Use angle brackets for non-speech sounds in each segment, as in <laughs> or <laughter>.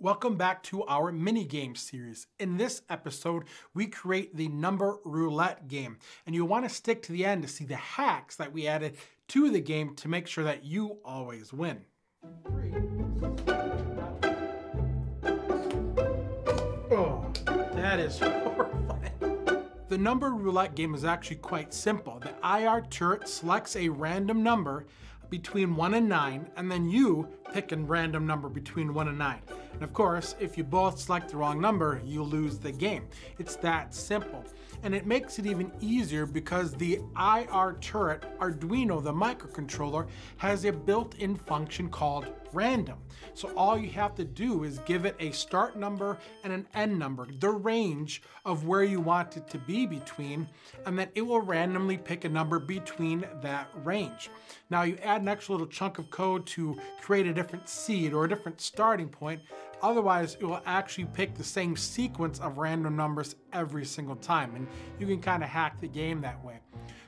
Welcome back to our mini game series. In this episode, we create the number roulette game, and you'll want to stick to the end to see the hacks that we added to the game to make sure that you always win. Oh, that is <laughs> horrifying. The number roulette game is actually quite simple. The IR turret selects a random number between 1 and 9, and then you pick a random number between 1 and 9. And of course, if you both select the wrong number, you lose the game. It's that simple. And it makes it even easier because the IR Turret Arduino, the microcontroller, has a built-in function called random. So all you have to do is give it a start number and an end number, the range of where you want it to be between, and then it will randomly pick a number between that range. Now you add an extra little chunk of code to create a different seed or a different starting point, Otherwise, it will actually pick the same sequence of random numbers every single time, and you can kind of hack the game that way.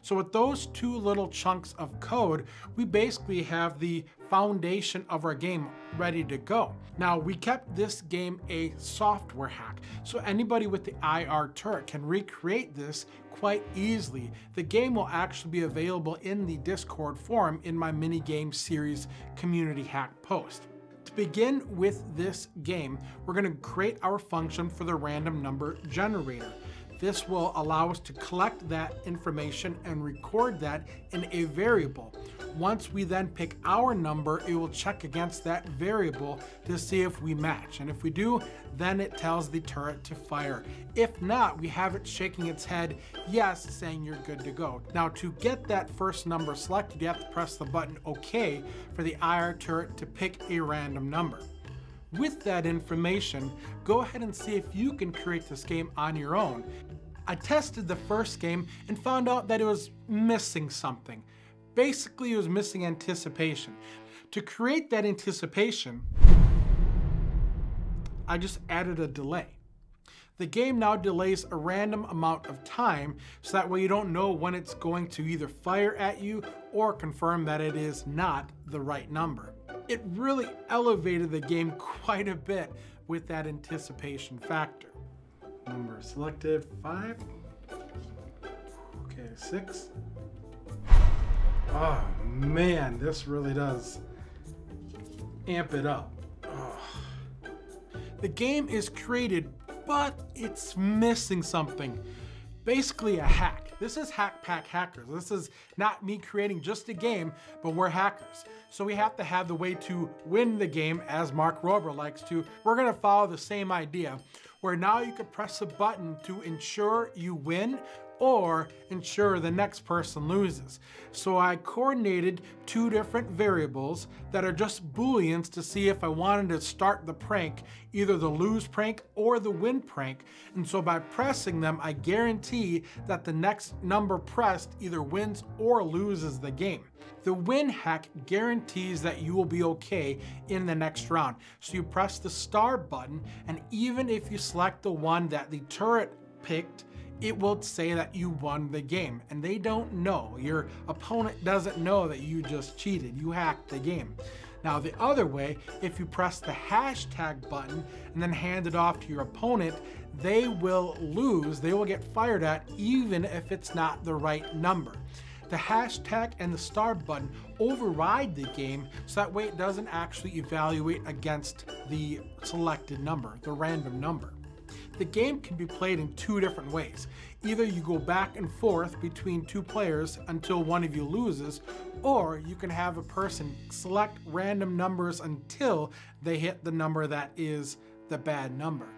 So with those two little chunks of code, we basically have the foundation of our game ready to go. Now, we kept this game a software hack, so anybody with the IR turret can recreate this quite easily. The game will actually be available in the Discord forum in my mini game series community hack post. To begin with this game, we're going to create our function for the random number generator. This will allow us to collect that information and record that in a variable. Once we then pick our number, it will check against that variable to see if we match. And if we do, then it tells the turret to fire. If not, we have it shaking its head yes, saying you're good to go. Now to get that first number selected, you have to press the button OK for the IR turret to pick a random number. With that information, go ahead and see if you can create this game on your own. I tested the first game and found out that it was missing something. Basically, it was missing anticipation. To create that anticipation, I just added a delay. The game now delays a random amount of time so that way you don't know when it's going to either fire at you or confirm that it is not the right number. It really elevated the game <laughs> quite a bit with that anticipation factor. Number selected, five. Okay, six. Oh man, this really does amp it up. Oh. The game is created, but it's missing something. Basically a hack. This is Hack Pack Hackers. This is not me creating just a game, but we're hackers. So we have to have the way to win the game as Mark Rober likes to. We're gonna follow the same idea where now you can press a button to ensure you win or ensure the next person loses. So I coordinated two different variables that are just booleans to see if I wanted to start the prank, either the lose prank or the win prank. And so by pressing them, I guarantee that the next number pressed either wins or loses the game. The win hack guarantees that you will be okay in the next round. So you press the star button, and even if you select the one that the turret picked, it will say that you won the game. And they don't know. Your opponent doesn't know that you just cheated. You hacked the game. Now the other way, if you press the hashtag button and then hand it off to your opponent, they will lose, they will get fired at even if it's not the right number. The hashtag and the star button override the game so that way it doesn't actually evaluate against the selected number, the random number. The game can be played in two different ways. Either you go back and forth between two players until one of you loses, or you can have a person select random numbers until they hit the number that is the bad number.